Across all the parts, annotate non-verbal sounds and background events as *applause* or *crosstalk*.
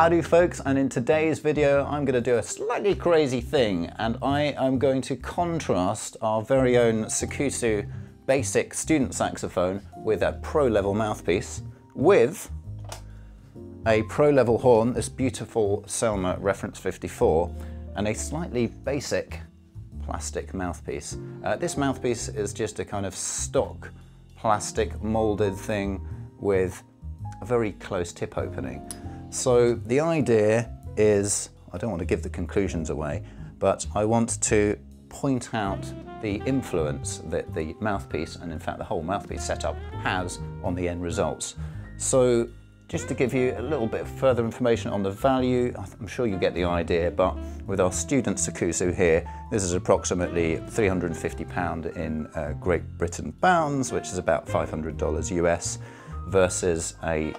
Howdy folks, and in today's video I'm going to do a slightly crazy thing and I am going to contrast our very own Sakkusu basic student saxophone with a pro level mouthpiece with a pro level horn, this beautiful Selmer Reference 54, and a slightly basic plastic mouthpiece. Uh, this mouthpiece is just a kind of stock plastic molded thing with a very close tip opening. So the idea is, I don't want to give the conclusions away, but I want to point out the influence that the mouthpiece, and in fact the whole mouthpiece setup, has on the end results. So just to give you a little bit further information on the value, I'm sure you get the idea, but with our student Sakkusu here, this is approximately 350 pound in uh, Great Britain pounds, which is about $500 US versus a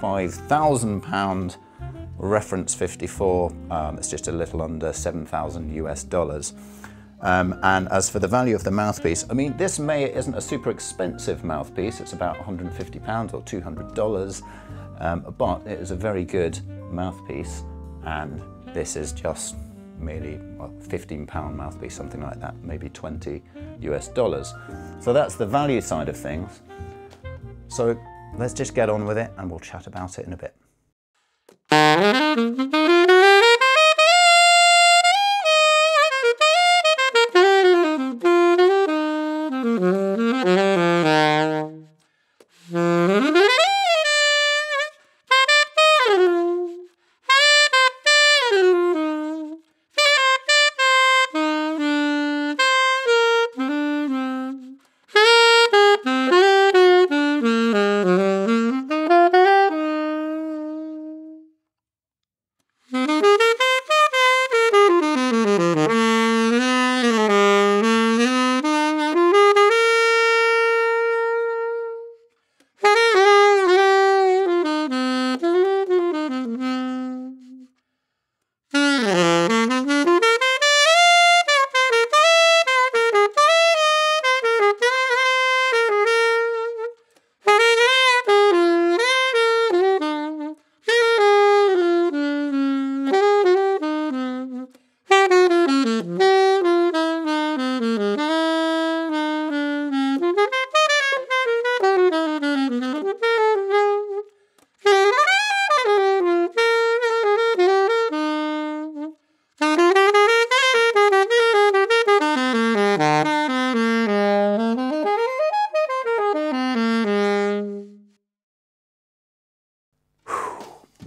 £5,000 reference 54. Um, it's just a little under 7,000 US dollars. Um, and as for the value of the mouthpiece, I mean, this May isn't a super expensive mouthpiece. It's about 150 pounds or 200 dollars, um, but it is a very good mouthpiece. And this is just merely well, 15 pound mouthpiece, something like that, maybe 20 US dollars. So that's the value side of things. So Let's just get on with it and we'll chat about it in a bit.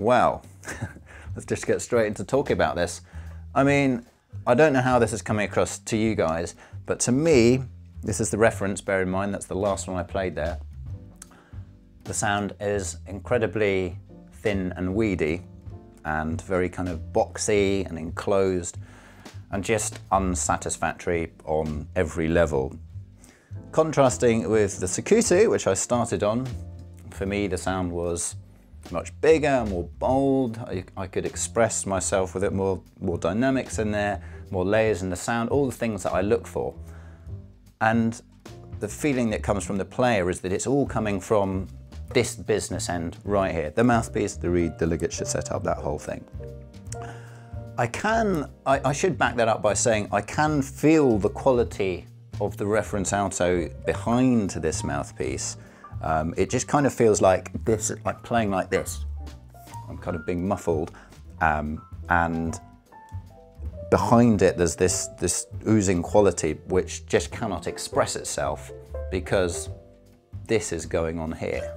Well, *laughs* let's just get straight into talking about this. I mean, I don't know how this is coming across to you guys, but to me, this is the reference, bear in mind, that's the last one I played there. The sound is incredibly thin and weedy and very kind of boxy and enclosed and just unsatisfactory on every level. Contrasting with the Sakkusu, which I started on, for me the sound was much bigger, more bold. I, I, could express myself with it more, more dynamics in there, more layers in the sound, all the things that I look for. And the feeling that comes from the player is that it's all coming from this business end right here. The mouthpiece, the reed, the ligature setup, that whole thing. I can, I, I should back that up by saying I can feel the quality of the reference alto behind this mouthpiece um, it just kind of feels like this, like playing like this. I'm kind of being muffled, um, and behind it there's this this oozing quality which just cannot express itself because this is going on here.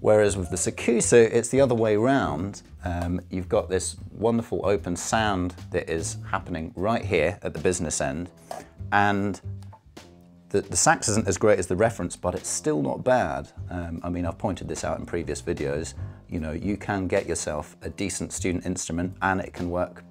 Whereas with the Sakkusu, it's the other way around. Um, you've got this wonderful open sound that is happening right here at the business end, and the, the, sax isn't as great as the reference, but it's still not bad. Um, I mean, I've pointed this out in previous videos. You know, you can get yourself a decent student instrument and it can work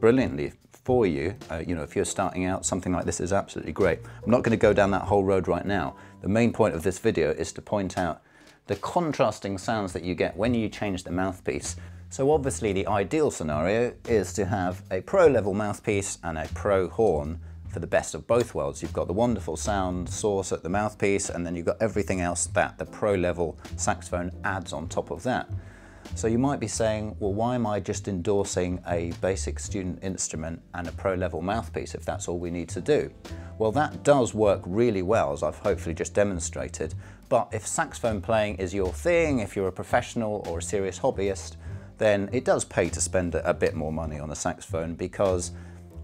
brilliantly for you. Uh, you know, if you're starting out, something like this is absolutely great. I'm not going to go down that whole road right now. The main point of this video is to point out the contrasting sounds that you get when you change the mouthpiece. So obviously the ideal scenario is to have a pro level mouthpiece and a pro horn for the best of both worlds. You've got the wonderful sound source at the mouthpiece, and then you've got everything else that the pro level saxophone adds on top of that. So you might be saying, well, why am I just endorsing a basic student instrument and a pro level mouthpiece if that's all we need to do? Well, that does work really well, as I've hopefully just demonstrated. But if saxophone playing is your thing, if you're a professional or a serious hobbyist, then it does pay to spend a bit more money on a saxophone because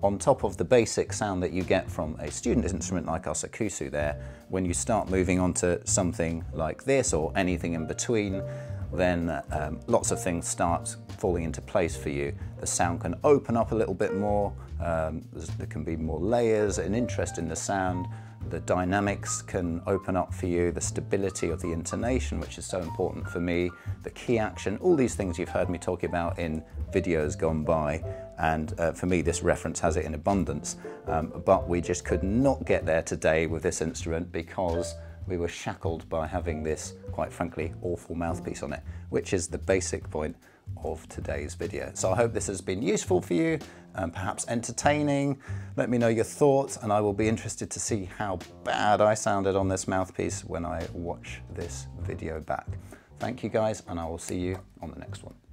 on top of the basic sound that you get from a student instrument like our Sakkusu there, when you start moving on to something like this or anything in between, then um, lots of things start falling into place for you. The sound can open up a little bit more, um, there can be more layers and interest in the sound, the dynamics can open up for you, the stability of the intonation, which is so important for me, the key action, all these things you've heard me talk about in videos gone by. And uh, for me, this reference has it in abundance. Um, but we just could not get there today with this instrument because we were shackled by having this, quite frankly, awful mouthpiece on it, which is the basic point of today's video. So I hope this has been useful for you, and perhaps entertaining. Let me know your thoughts and I will be interested to see how bad I sounded on this mouthpiece when I watch this video back. Thank you guys and I will see you on the next one.